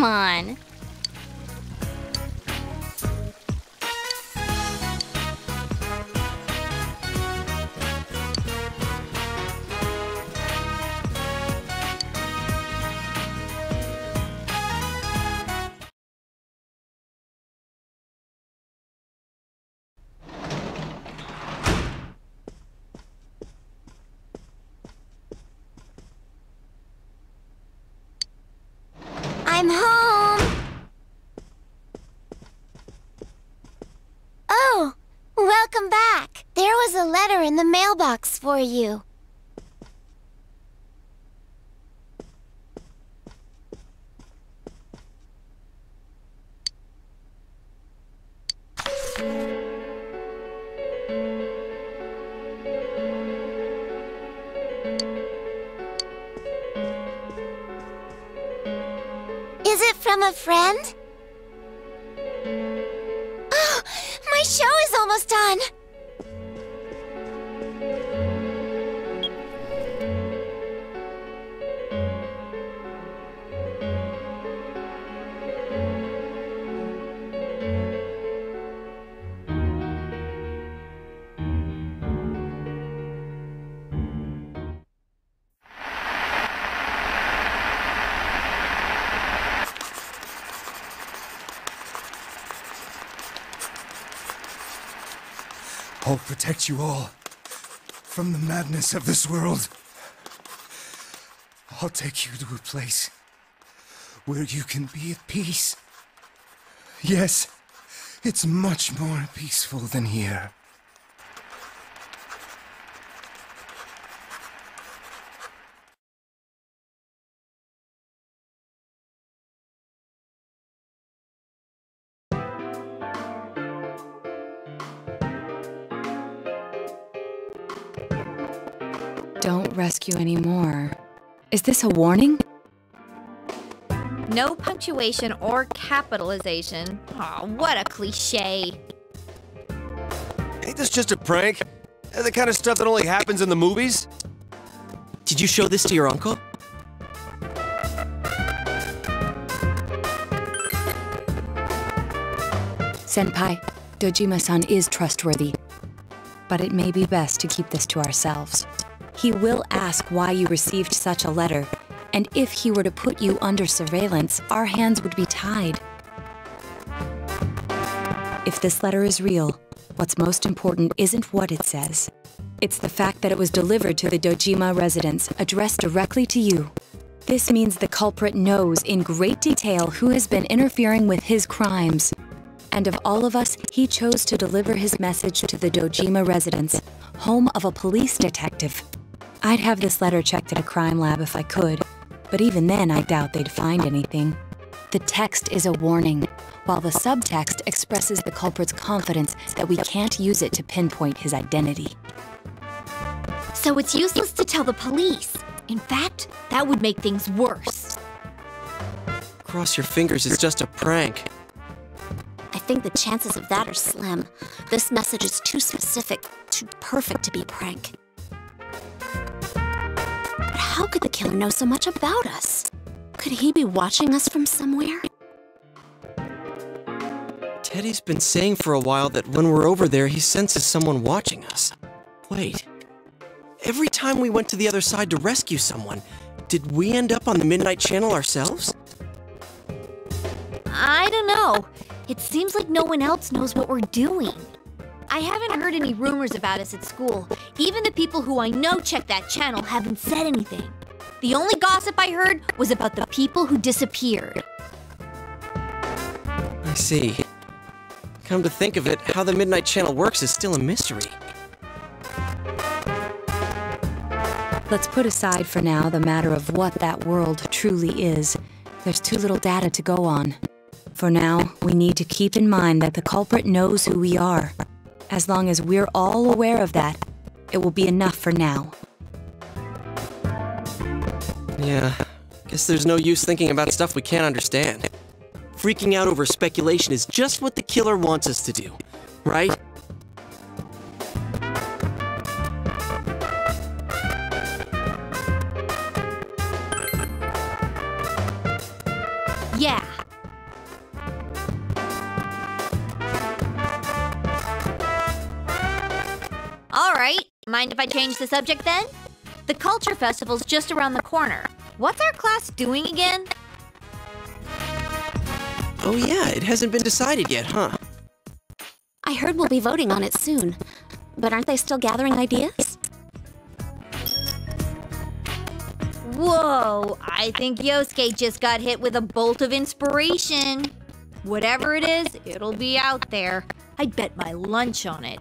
Come on. Mailbox for you. I'll protect you all from the madness of this world. I'll take you to a place where you can be at peace. Yes, it's much more peaceful than here. Don't anymore. Is this a warning? No punctuation or capitalization. Aw, what a cliche. Ain't this just a prank? Uh, the kind of stuff that only happens in the movies? Did you show this to your uncle? Senpai, Dojima-san is trustworthy. But it may be best to keep this to ourselves. He will ask why you received such a letter, and if he were to put you under surveillance, our hands would be tied. If this letter is real, what's most important isn't what it says. It's the fact that it was delivered to the Dojima residence, addressed directly to you. This means the culprit knows in great detail who has been interfering with his crimes. And of all of us, he chose to deliver his message to the Dojima residence, home of a police detective. I'd have this letter checked at a crime lab if I could, but even then I doubt they'd find anything. The text is a warning, while the subtext expresses the culprit's confidence that we can't use it to pinpoint his identity. So it's useless to tell the police. In fact, that would make things worse. Cross your fingers, it's just a prank. I think the chances of that are slim. This message is too specific, too perfect to be a prank. Could the killer know so much about us? Could he be watching us from somewhere? Teddy's been saying for a while that when we're over there, he senses someone watching us. Wait. Every time we went to the other side to rescue someone, did we end up on the Midnight Channel ourselves? I don't know. It seems like no one else knows what we're doing. I haven't heard any rumors about us at school. Even the people who I know check that channel haven't said anything. The only gossip I heard was about the people who disappeared. I see. Come to think of it, how the Midnight Channel works is still a mystery. Let's put aside for now the matter of what that world truly is. There's too little data to go on. For now, we need to keep in mind that the culprit knows who we are. As long as we're all aware of that, it will be enough for now. Yeah, guess there's no use thinking about stuff we can't understand. Freaking out over speculation is just what the killer wants us to do, right? Yeah. All right. Mind if I change the subject then? The Culture Festival's just around the corner. What's our class doing again? Oh yeah, it hasn't been decided yet, huh? I heard we'll be voting on it soon. But aren't they still gathering ideas? Whoa, I think Yosuke just got hit with a bolt of inspiration. Whatever it is, it'll be out there. I'd bet my lunch on it.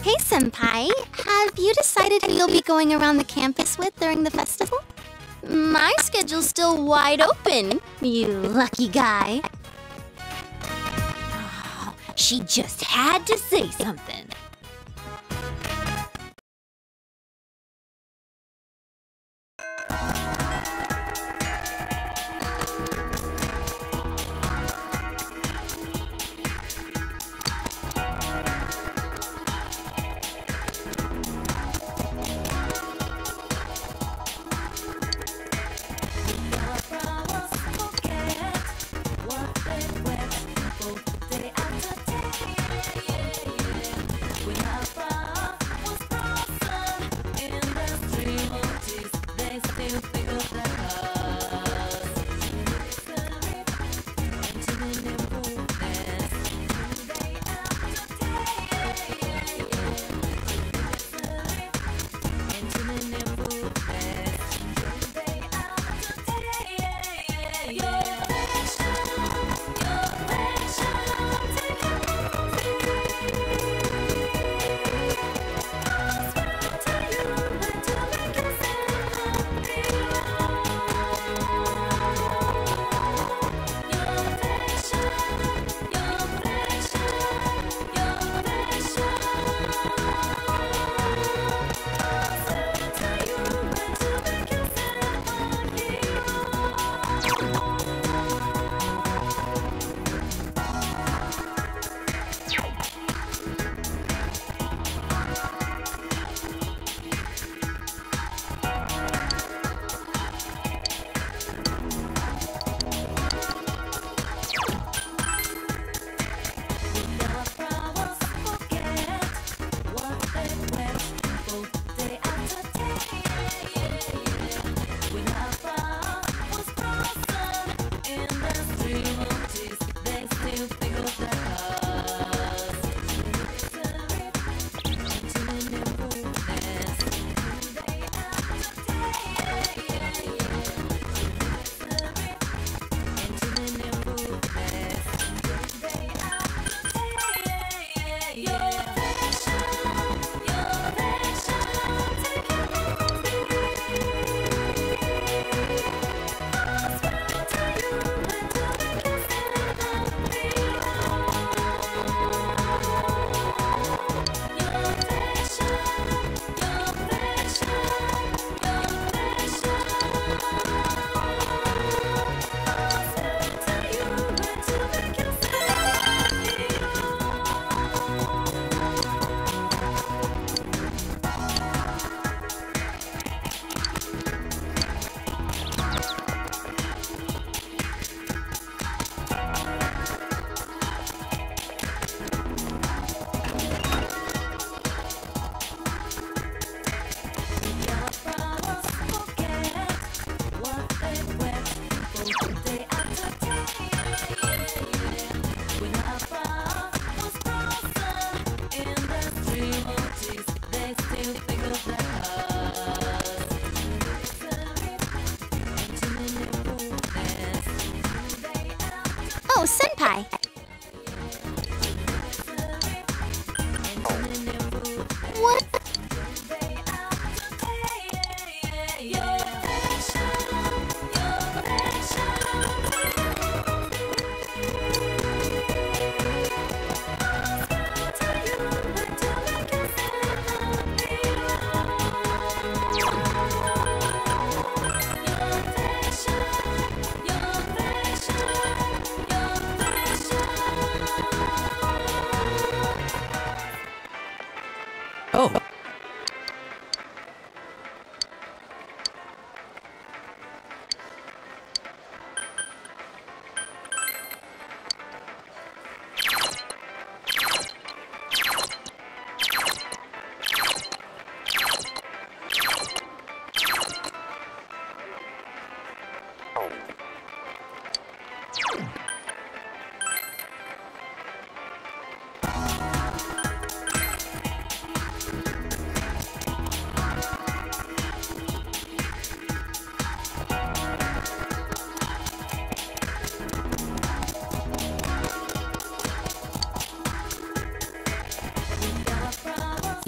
Hey, Senpai, have you decided who you'll be going around the campus with during the festival? My schedule's still wide open, you lucky guy. She just had to say something.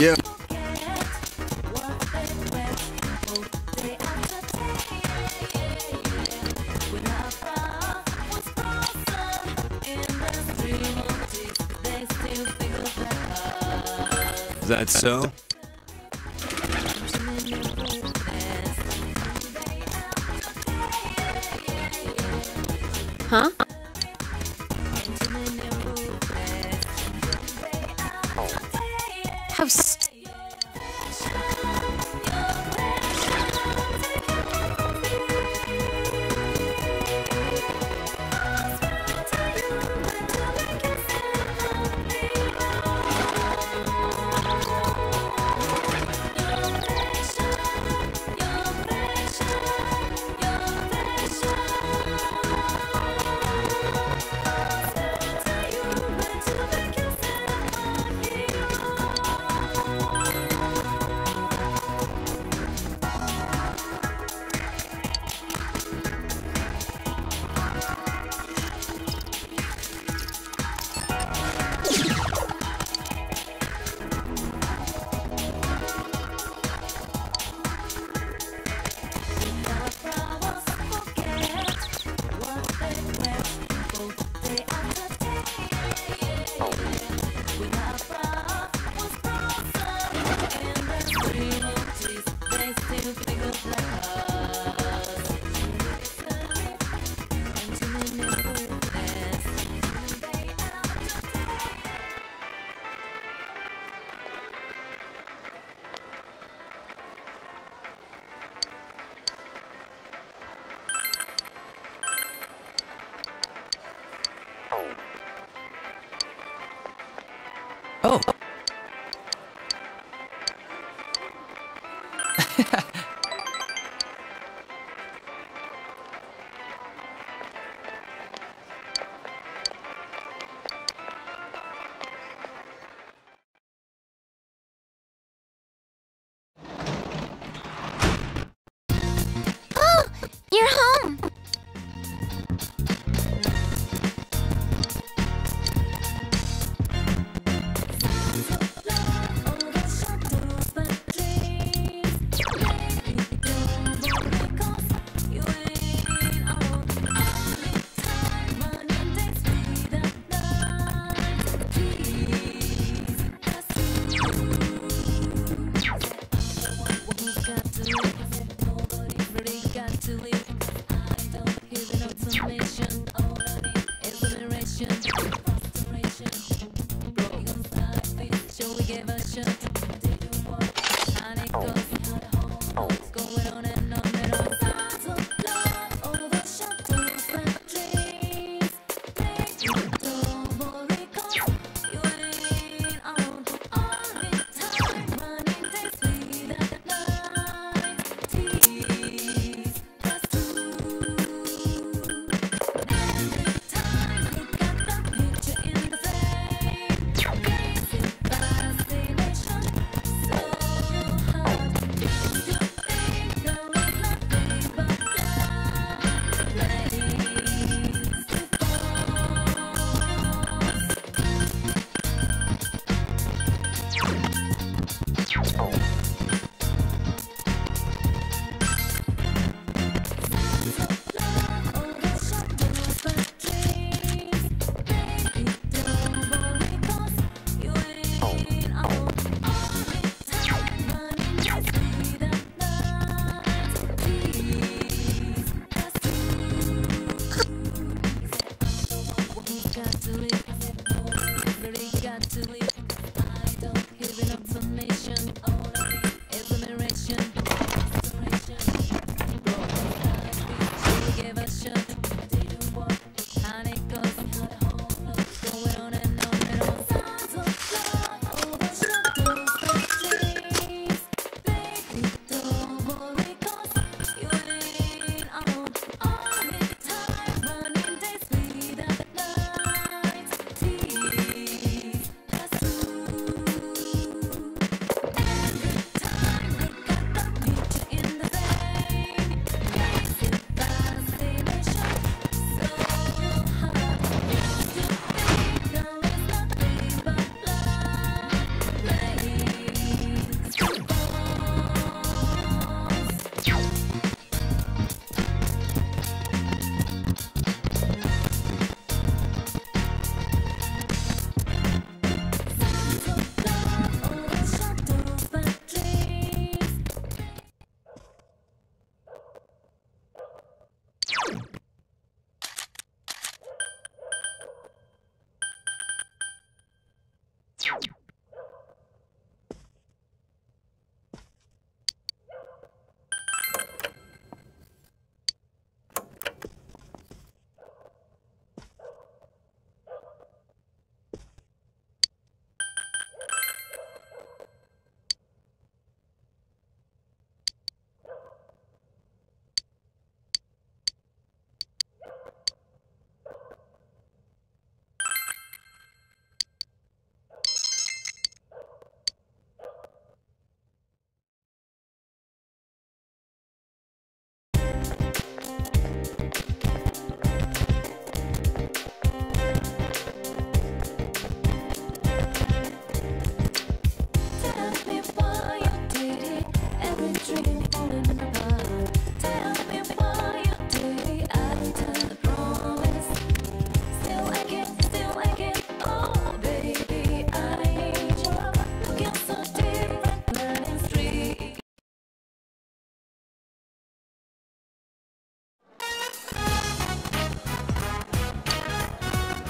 Yeah. Is that so?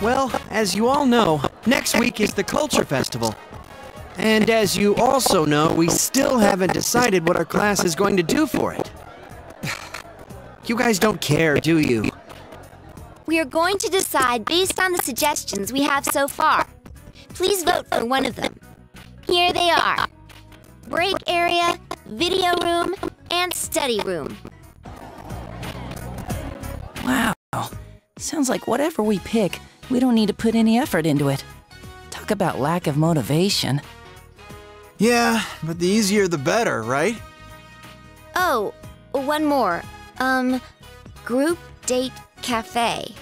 Well, as you all know, next week is the Culture Festival. And as you also know, we still haven't decided what our class is going to do for it. You guys don't care, do you? We are going to decide based on the suggestions we have so far. Please vote for one of them. Here they are. Break area, video room, and study room. Wow. Sounds like whatever we pick, we don't need to put any effort into it. Talk about lack of motivation. Yeah, but the easier the better, right? Oh, one more. Um, group date cafe.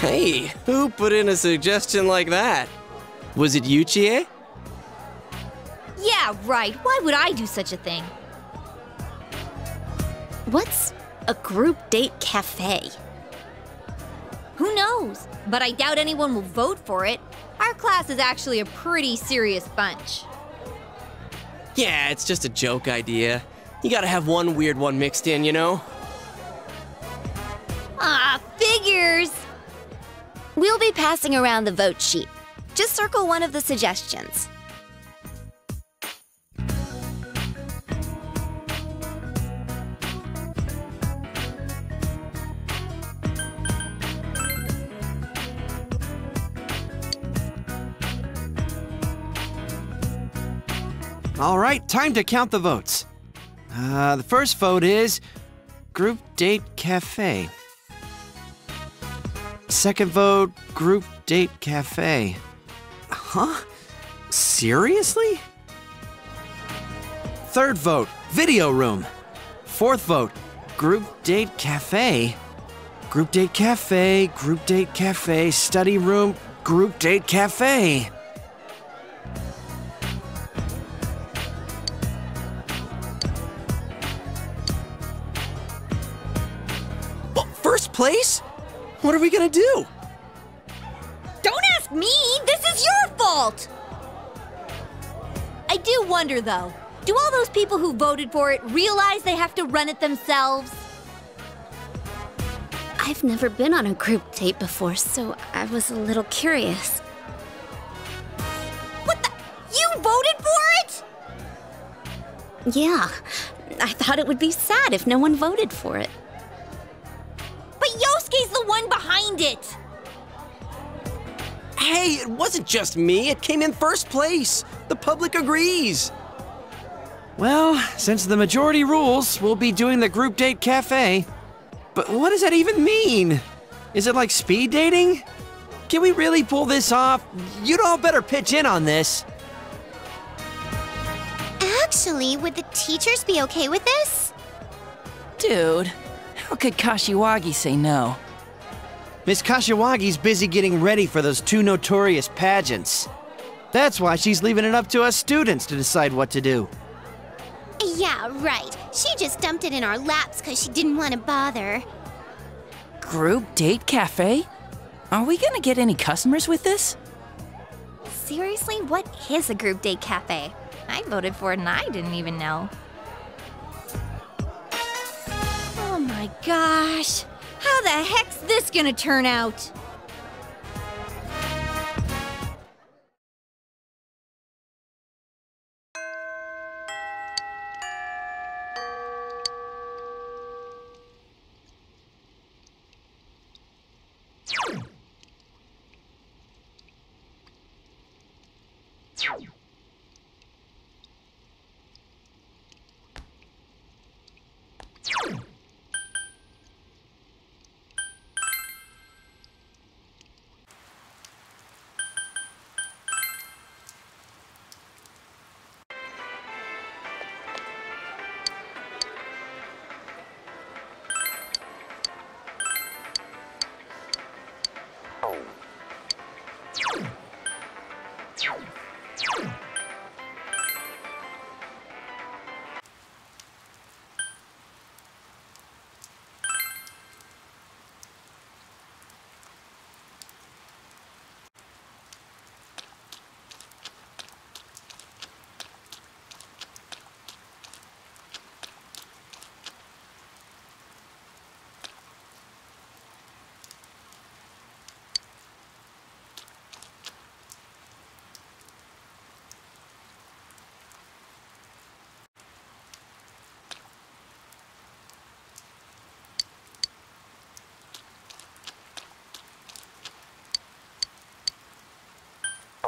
Hey, who put in a suggestion like that? Was it you, Chie? Yeah, right. Why would I do such a thing? What's a group date cafe? Who knows? But I doubt anyone will vote for it. Our class is actually a pretty serious bunch. Yeah, it's just a joke idea. You gotta have one weird one mixed in, you know? Ah, figures! We'll be passing around the vote sheet. Just circle one of the suggestions. All right, time to count the votes. Uh, the first vote is Group Date Cafe. Second vote, Group Date Cafe. Huh? Seriously? Third vote, Video Room. Fourth vote, Group Date Cafe. Group Date Cafe, Group Date Cafe, Study Room, Group Date Cafe. Place? What are we gonna do? Don't ask me! This is your fault! I do wonder, though. Do all those people who voted for it realize they have to run it themselves? I've never been on a group date before, so I was a little curious. What the? You voted for it? Yeah, I thought it would be sad if no one voted for it. But Yosuke's the one behind it. Hey, it wasn't just me. It came in first place. The public agrees. Well, since the majority rules, we'll be doing the group date cafe. But what does that even mean? Is it like speed dating? Can we really pull this off? You'd all better pitch in on this. Actually, would the teachers be okay with this? Dude, how could Kashiwagi say no? Miss Kashiwagi's busy getting ready for those two notorious pageants. That's why she's leaving it up to us students to decide what to do. Yeah, right. She just dumped it in our laps because she didn't want to bother. Group date cafe? Are we gonna get any customers with this? Seriously, what is a group date cafe? I voted for it and I didn't even know. My gosh. How the heck's this gonna turn out?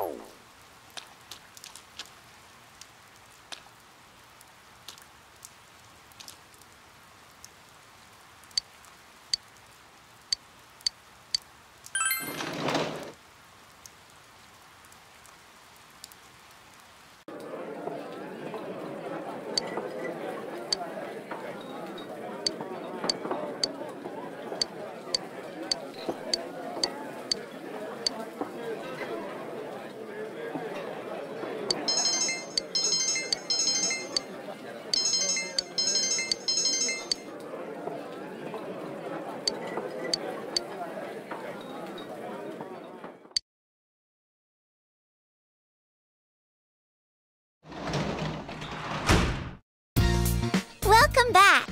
Woo! come back.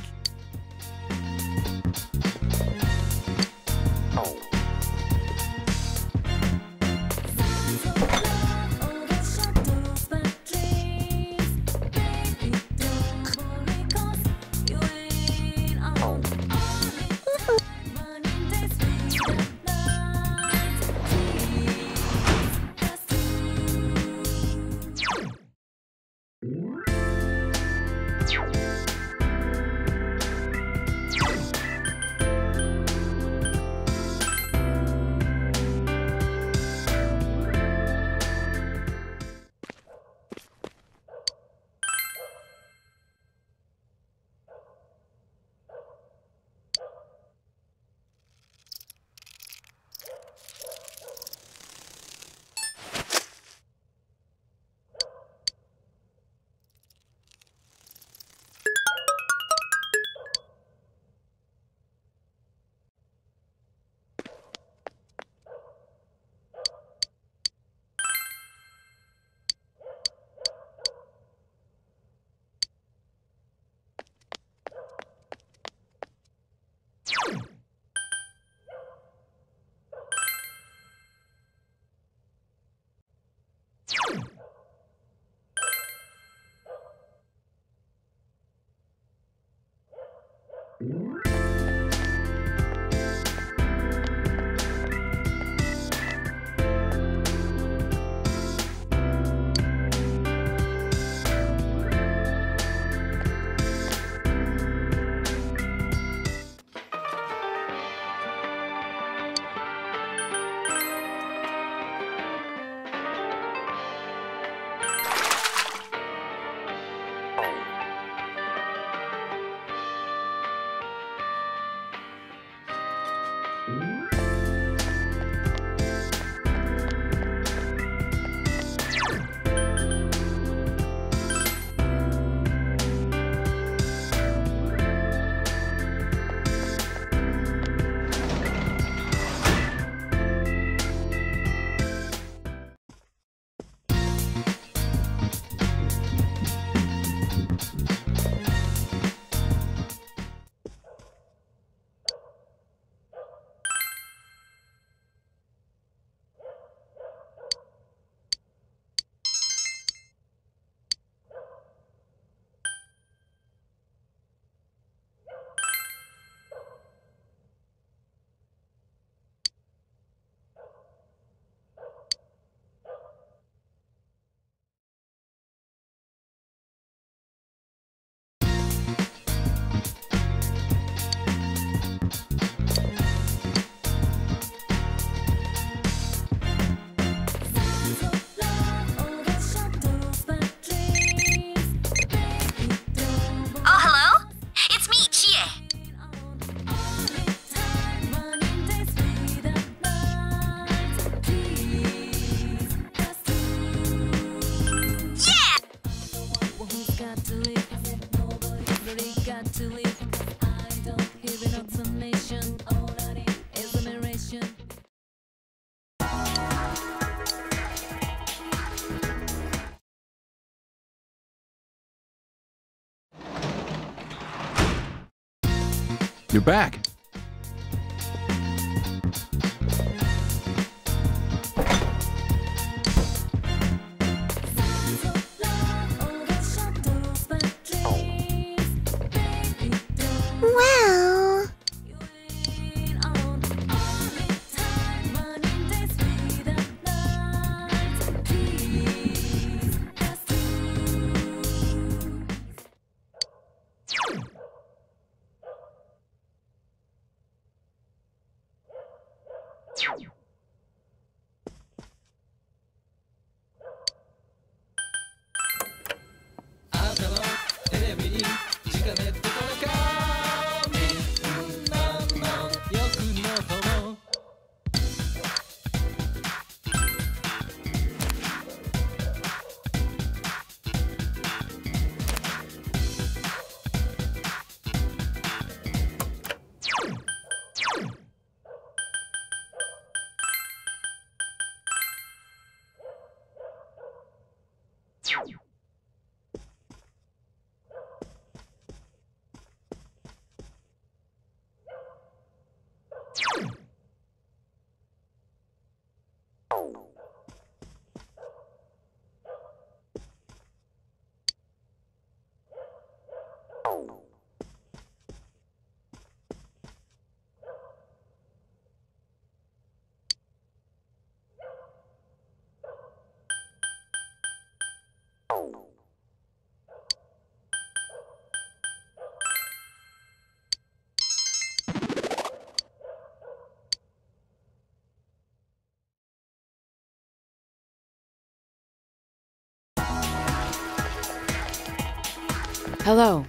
Oh, You're back. Oh. Hello.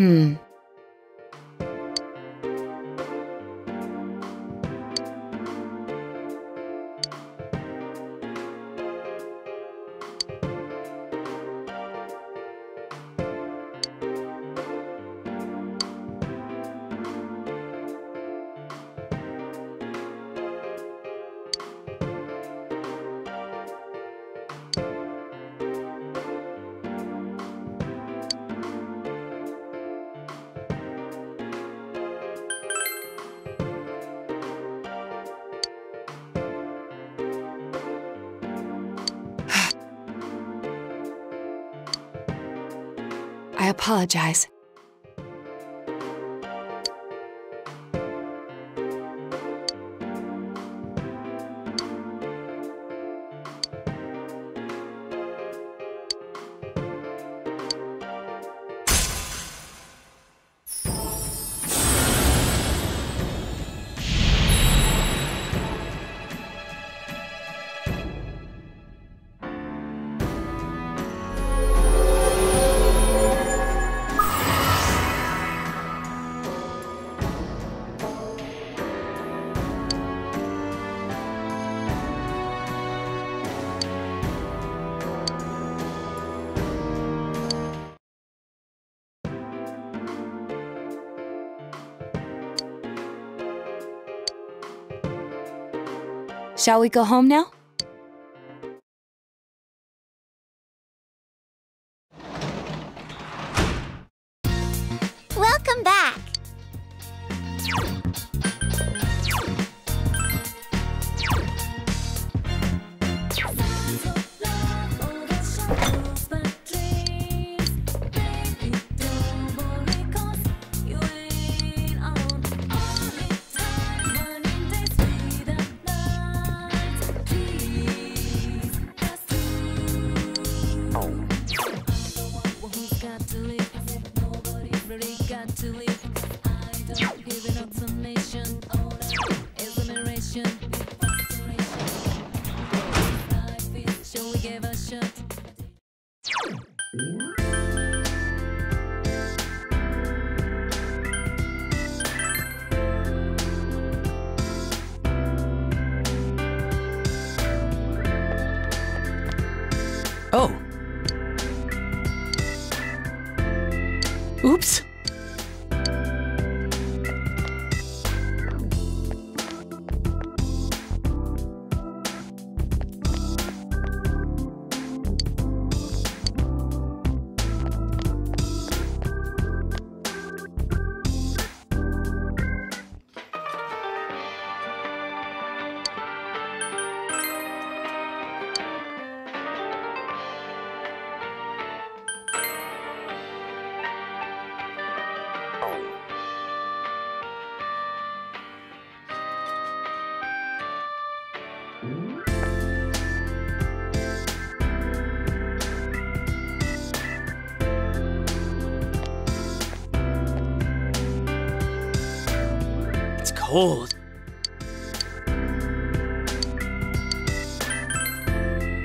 Hmm. Apologize. Shall we go home now?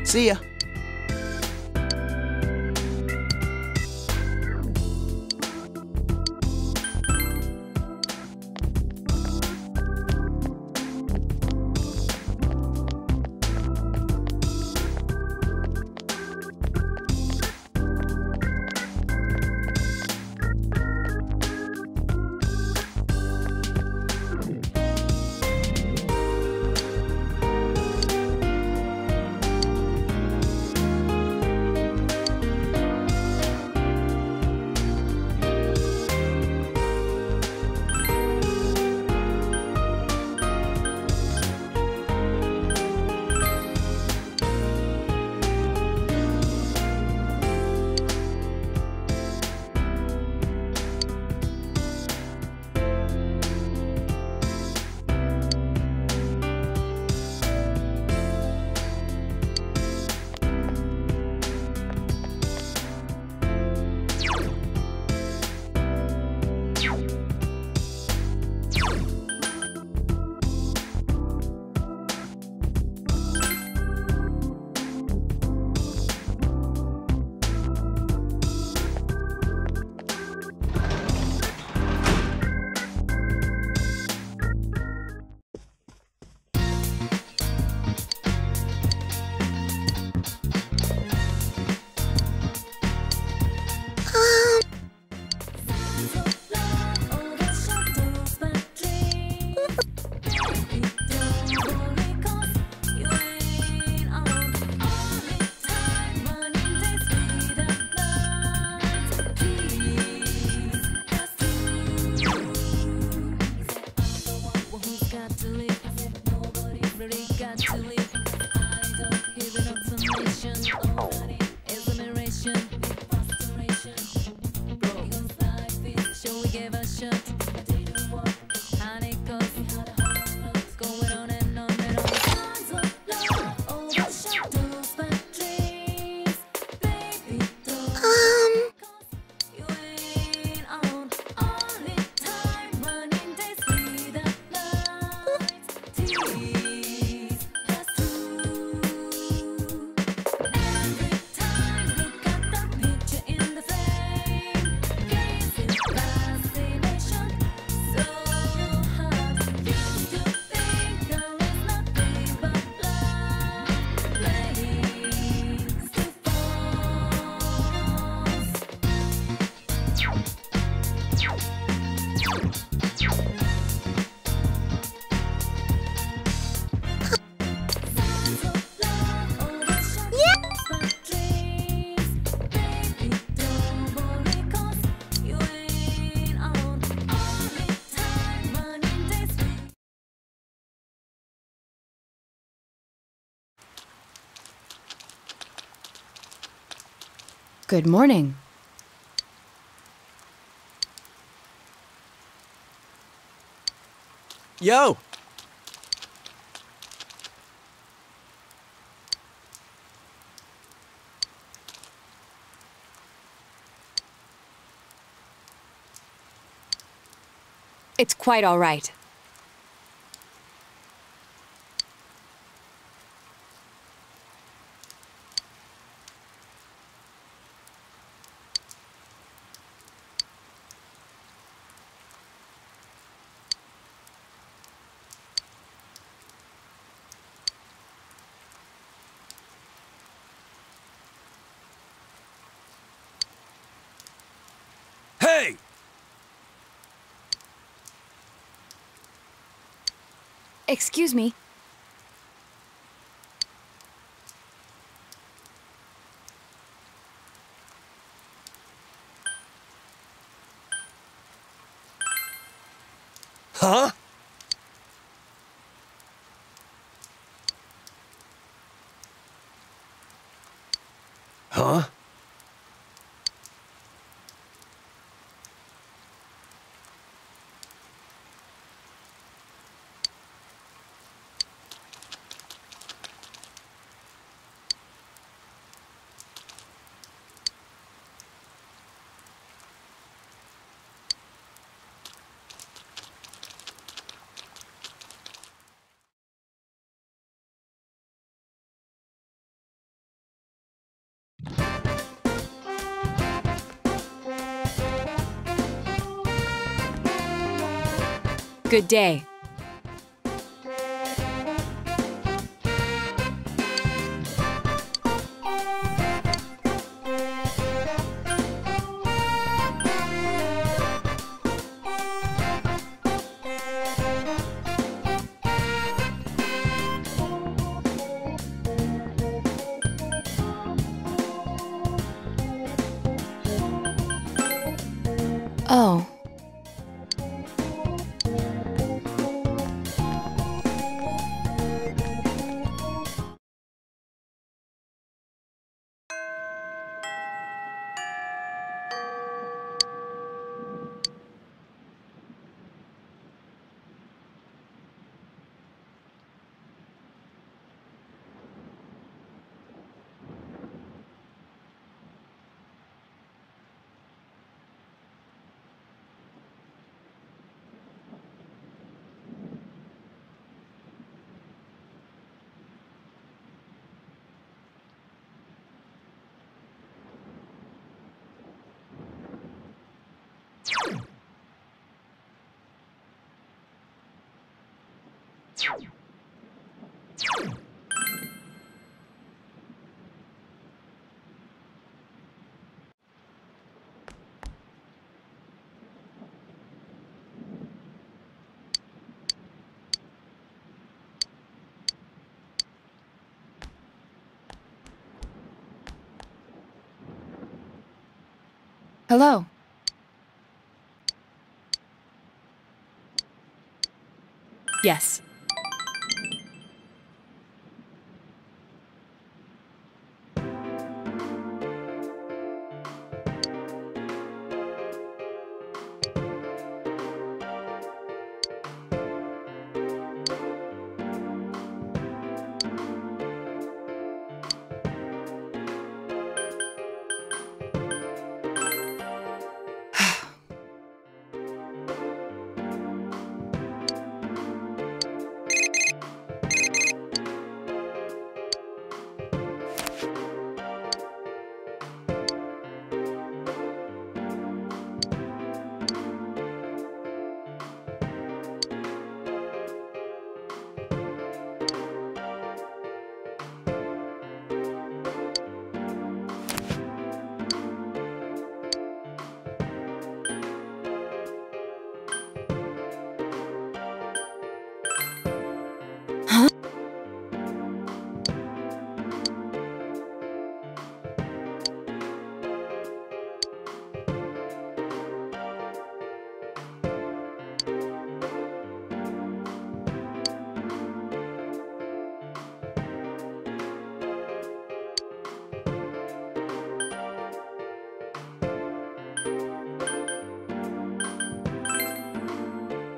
See ya. Good morning. Yo! It's quite all right. Hey! Excuse me. Huh? Huh? Good day. Hello. Yes.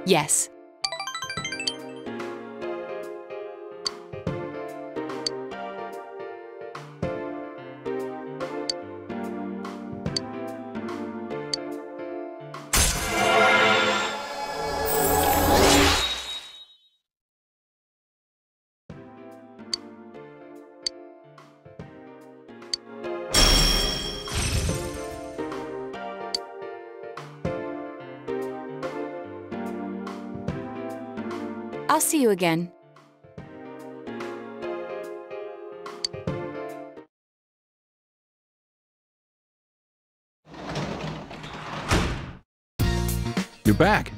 Yes. I'll see you again. You're back.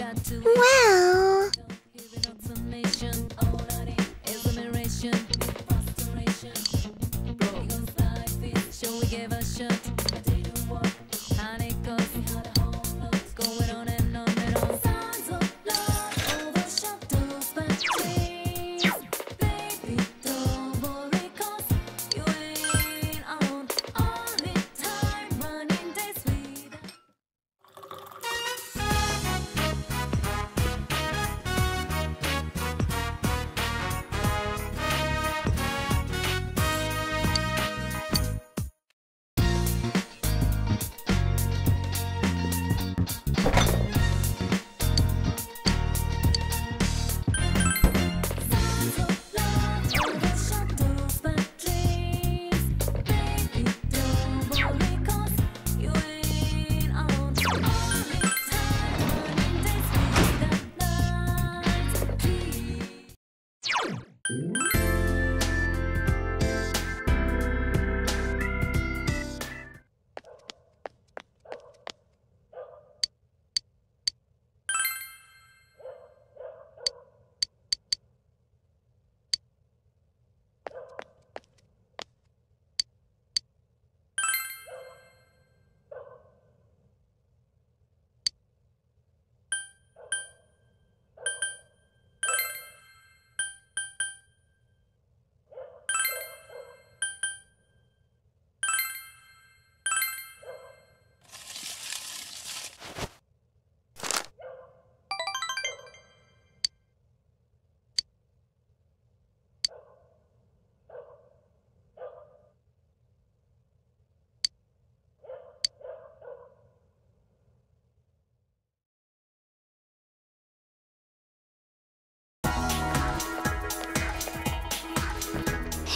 Well,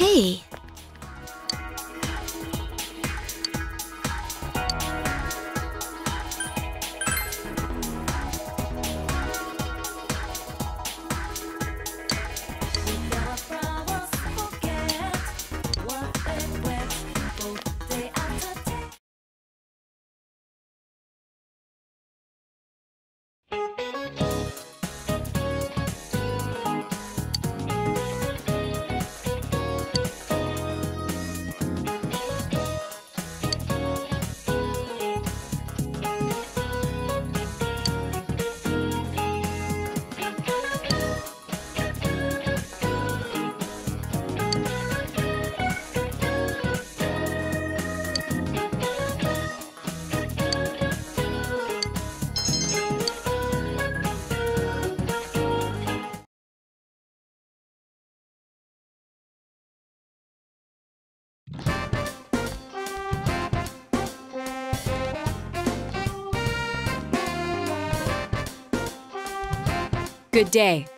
hey. Good day.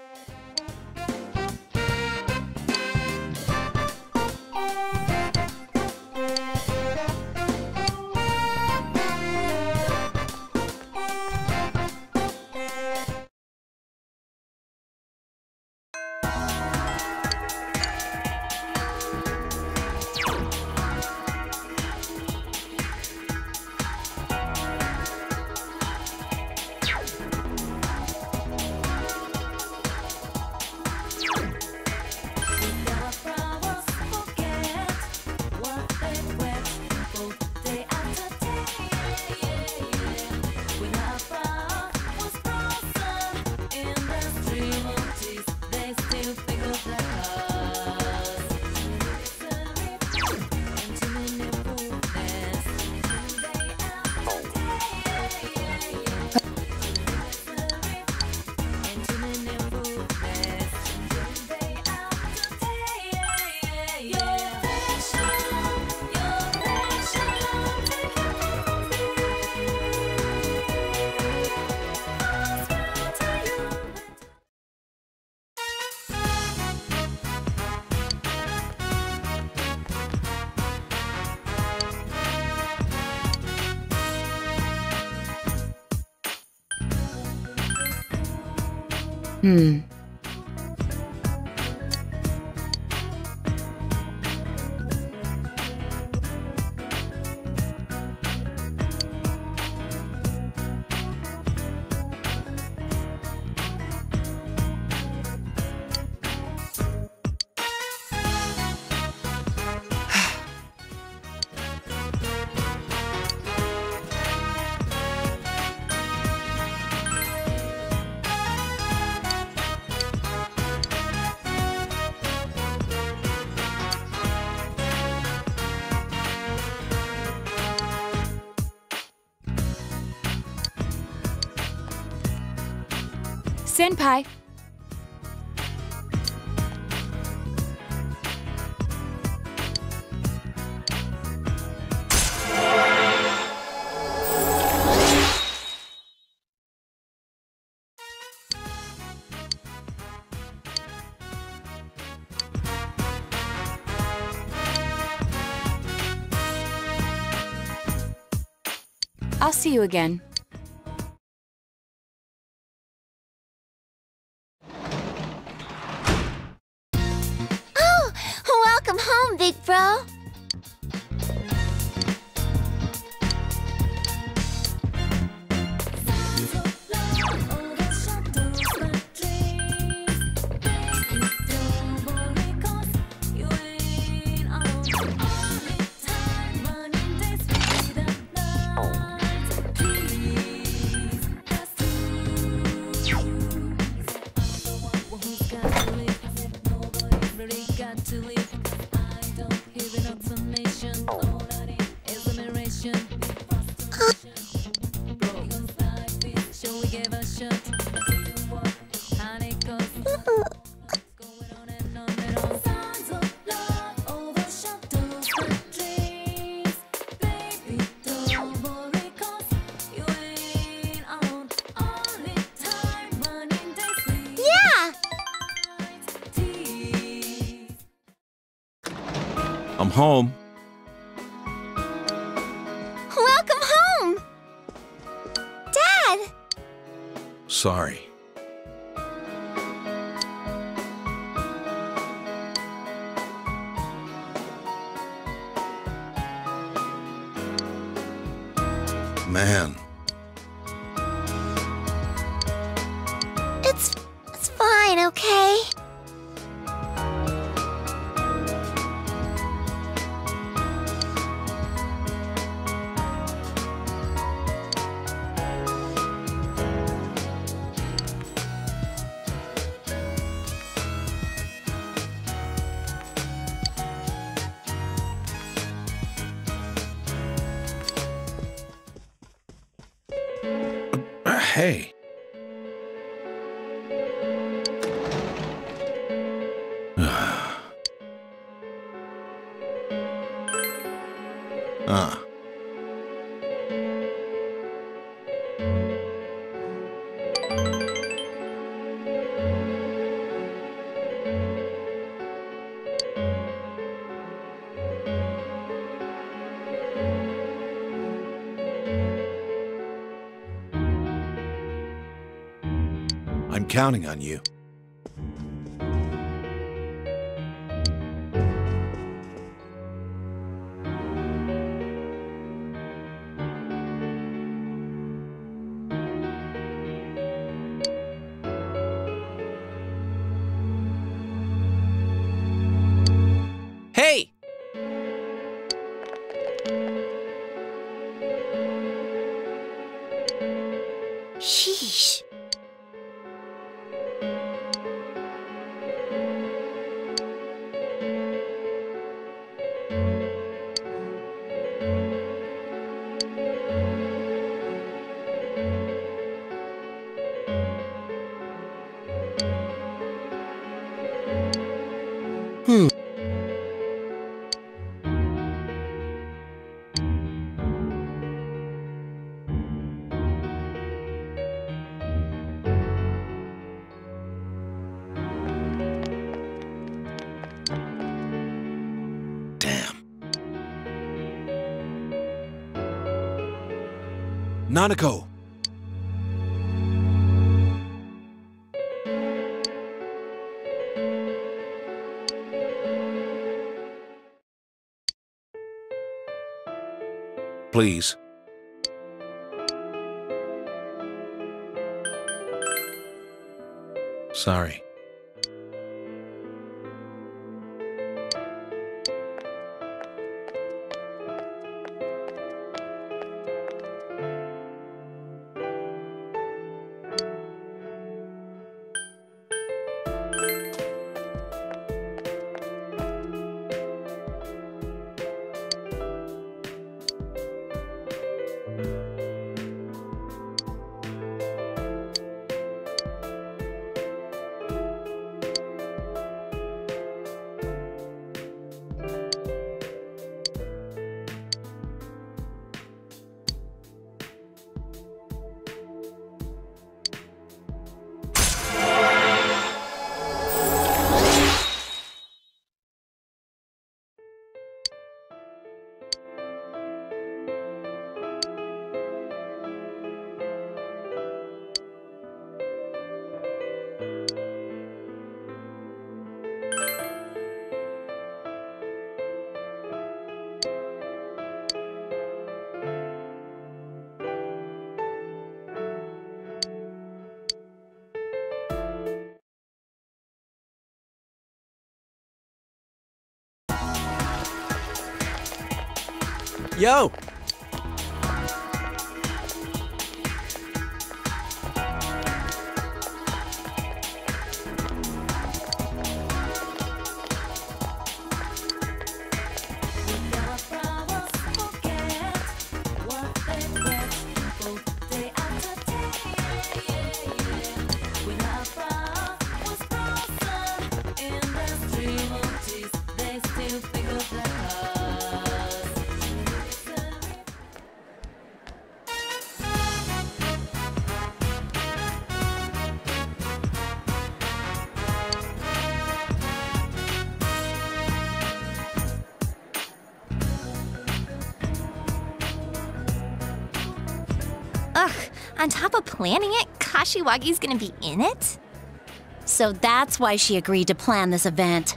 Hmm. Senpai! I'll see you again. Home. Welcome home! Dad! Sorry. Counting on you. Monaco. Please. Sorry. Yo! On top of planning it, Kashiwagi's gonna be in it? So that's why she agreed to plan this event.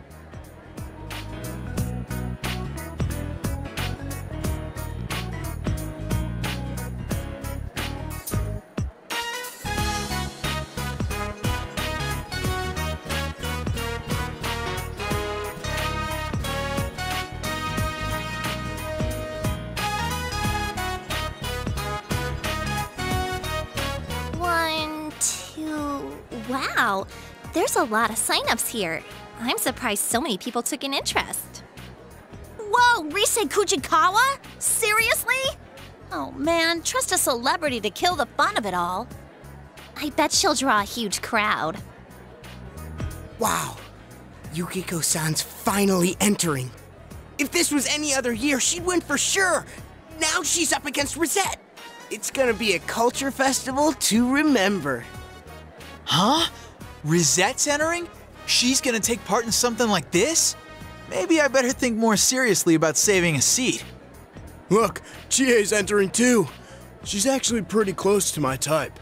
Lot of signups here. I'm surprised so many people took an interest. Whoa, Rise Kujikawa? Seriously? Oh man, trust a celebrity to kill the fun of it all. I bet she'll draw a huge crowd. Wow. Yukiko san's finally entering. If this was any other year, she'd win for sure. Now she's up against Rosette. It's gonna be a culture festival to remember. Huh? Rosette's entering? She's gonna take part in something like this? Maybe I better think more seriously about saving a seat. Look, Chie's entering too. She's actually pretty close to my type.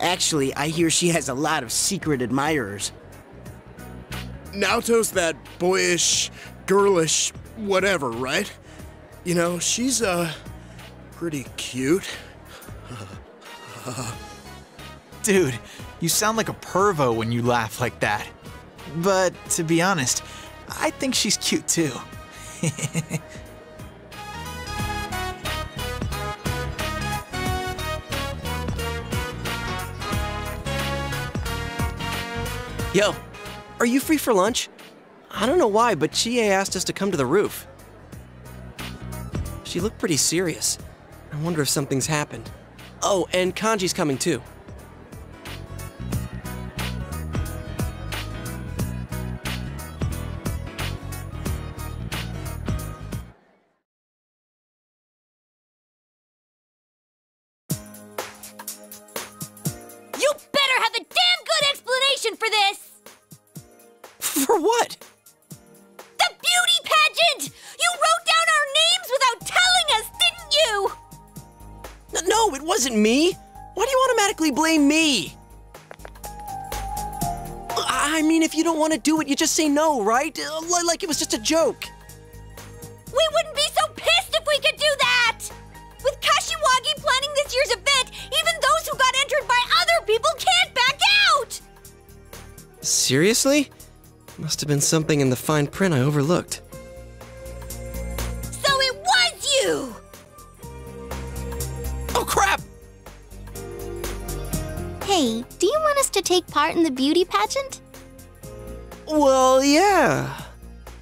Actually, I hear she has a lot of secret admirers. Naoto's that boyish, girlish, whatever, right? You know, she's, uh, pretty cute. Dude, you sound like a pervo when you laugh like that. But to be honest, I think she's cute too. Yo, are you free for lunch? I don't know why, but Chie asked us to come to the roof. She looked pretty serious. I wonder if something's happened. Oh, and Kanji's coming too. Just right? Uh, Like it was just a joke. We wouldn't be so pissed if we could do that! With Kashiwagi planning this year's event, even those who got entered by other people can't back out! Seriously? Must have been something in the fine print I overlooked. So it was you! Oh, crap! Hey, do you want us to take part in the beauty pageant? Well, yeah.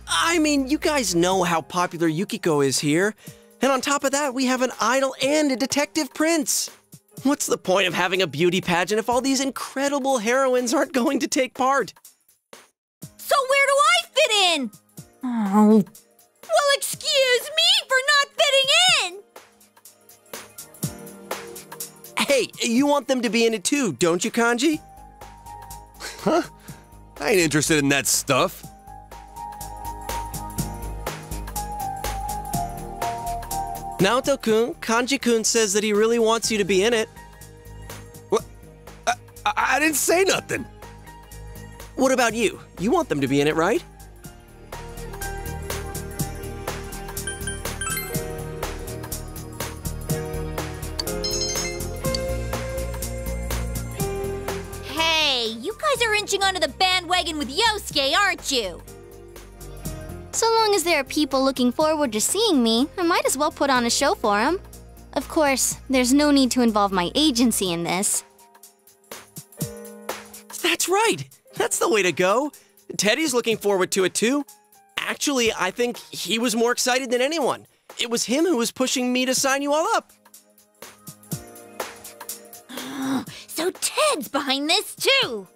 I mean, you guys know how popular Yukiko is here. And on top of that, we have an idol and a detective prince. What's the point of having a beauty pageant if all these incredible heroines aren't going to take part? So where do I fit in? Oh. Well, excuse me for not fitting in! Hey, you want them to be in it too, don't you, Kanji? Huh? I ain't interested in that stuff. Naoto-kun, Kanji-kun says that he really wants you to be in it. What? I, I, I didn't say nothing. What about you? You want them to be in it, right? You guys are inching onto the bandwagon with Yosuke, aren't you? So long as there are people looking forward to seeing me, I might as well put on a show for them. Of course, there's no need to involve my agency in this. That's right. That's the way to go. Teddie's looking forward to it too. Actually, I think he was more excited than anyone. It was him who was pushing me to sign you all up. So Ted's behind this too!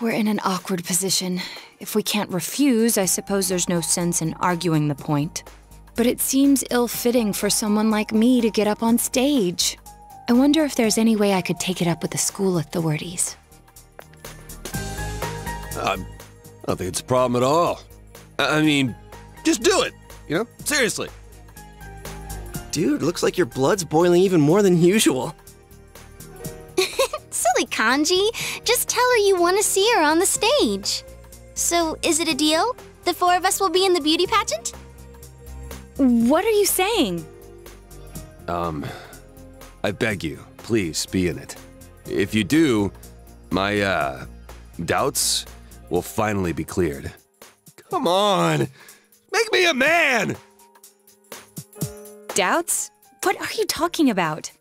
We're in an awkward position. If we can't refuse, I suppose there's no sense in arguing the point. But it seems ill fitting for someone like me to get up on stage. I wonder if there's any way I could take it up with the school authorities. I don't think it's a problem at all. I I mean, just do it. You know, seriously. Dude, looks like your blood's boiling even more than usual. Silly Kanji, just tell her you want to see her on the stage. So, is it a deal? The four of us will be in the beauty pageant? What are you saying? Um, I beg you, please be in it. If you do, my, uh, doubts will finally be cleared. Come on! Make me a man! Doubts? What are you talking about?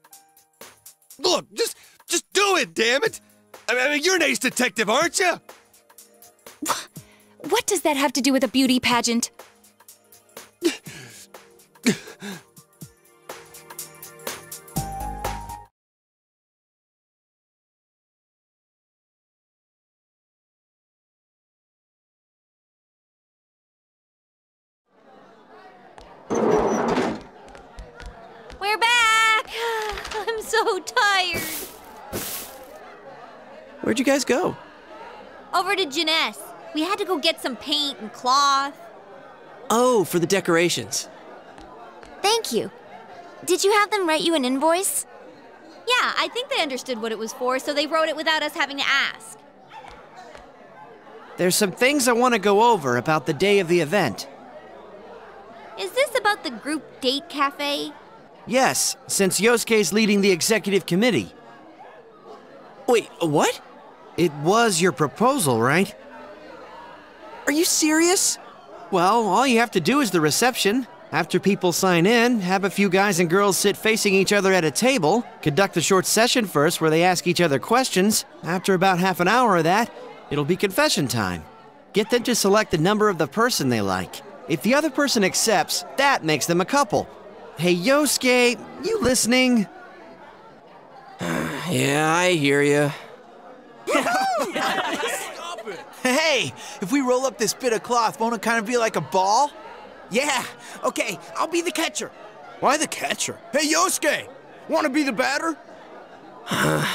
Look, just, just do it, damn it! I mean, you're an ace detective, aren't you? What does that have to do with a beauty pageant? We're back! I'm so tired. Where'd you guys go? Over to Junes. We had to go get some paint and cloth. Oh, for the decorations. Thank you. Did you have them write you an invoice? Yeah, I think they understood what it was for, so they wrote it without us having to ask. There's some things I want to go over about the day of the event. Is this about the group date cafe? Yes, since Yosuke's leading the executive committee. Wait, what? It was your proposal, right? Are you serious? Well, all you have to do is the reception. After people sign in, have a few guys and girls sit facing each other at a table, conduct a short session first where they ask each other questions. After about half an hour of that, it'll be confession time. Get them to select the number of the person they like. If the other person accepts, that makes them a couple. Hey, Yosuke, you listening? Yeah, I hear you. Hey, if we roll up this bit of cloth, won't it kind of be like a ball? Yeah, okay, I'll be the catcher. Why the catcher? Hey, Yosuke! Want to be the batter?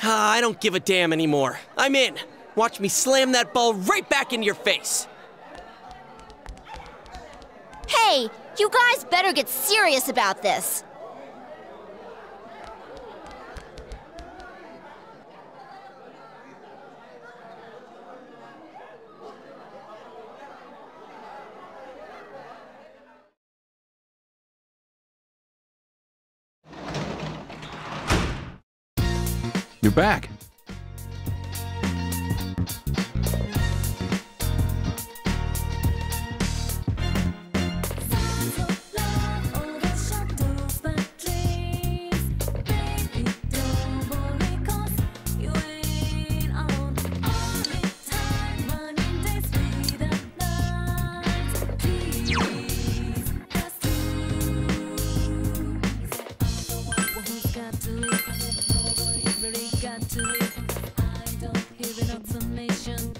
Ah, I don't give a damn anymore. I'm in. Watch me slam that ball right back into your face. Hey, you guys better get serious about this. You're back. To leave. I don't hear an automation.